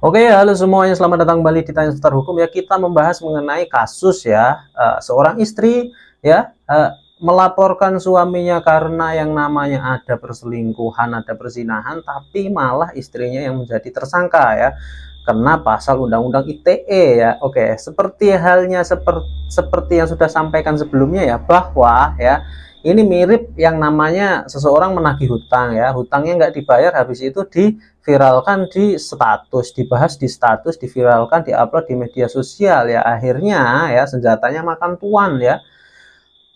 Oke, halo semuanya, selamat datang kembali di Tanya Seputar Hukum ya. Kita membahas mengenai kasus ya, uh, seorang istri ya uh, melaporkan suaminya karena yang namanya ada perselingkuhan, ada perzinahan, tapi malah istrinya yang menjadi tersangka ya. Kena pasal Undang-Undang ITE ya. Oke, seperti halnya seperti seperti yang sudah sampaikan sebelumnya ya, bahwa ya ini mirip yang namanya seseorang menagih hutang ya. Hutangnya nggak dibayar habis itu diviralkan di status dibahas di status diviralkan diupload di media sosial ya. Akhirnya ya senjatanya makan tuan ya.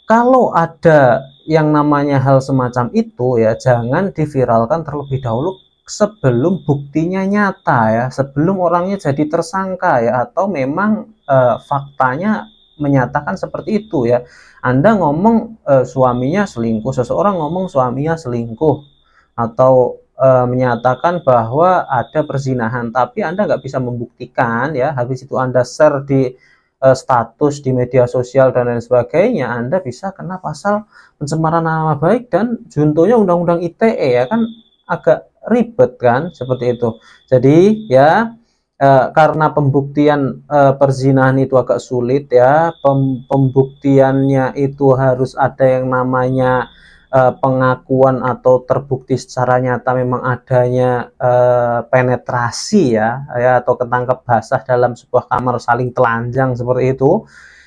Kalau ada yang namanya hal semacam itu ya jangan diviralkan terlebih dahulu sebelum buktinya nyata ya. Sebelum orangnya jadi tersangka ya atau memang e, faktanya menyatakan seperti itu ya. Anda ngomong e, suaminya selingkuh, seseorang ngomong suaminya selingkuh atau e, menyatakan bahwa ada perzinahan, tapi Anda nggak bisa membuktikan ya. Habis itu Anda share di e, status di media sosial dan lain sebagainya, Anda bisa kena pasal pencemaran nama baik dan juntonya Undang-Undang ITE ya kan agak ribet kan seperti itu. Jadi ya Eh, karena pembuktian uh, perzinahan itu agak sulit ya. Pem pembuktiannya itu harus ada yang namanya uh, pengakuan atau terbukti secara nyata memang adanya uh, penetrasi ya ya atau ketangkep basah dalam sebuah kamar saling telanjang seperti itu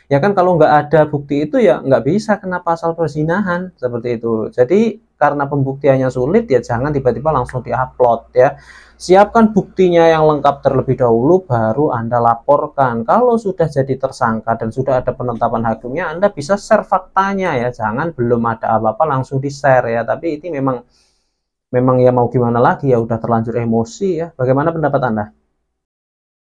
ya kan kalau nggak ada bukti itu ya nggak bisa kena pasal perzinahan seperti itu jadi karena pembuktiannya sulit ya jangan tiba-tiba langsung diupload ya Siapkan buktinya yang lengkap terlebih dahulu baru Anda laporkan. Kalau sudah jadi tersangka dan sudah ada penetapan hakimnya, Anda bisa share faktanya ya. Jangan belum ada apa-apa langsung di-share ya. Tapi ini memang memang ya mau gimana lagi ya udah terlanjur emosi ya. Bagaimana pendapat Anda?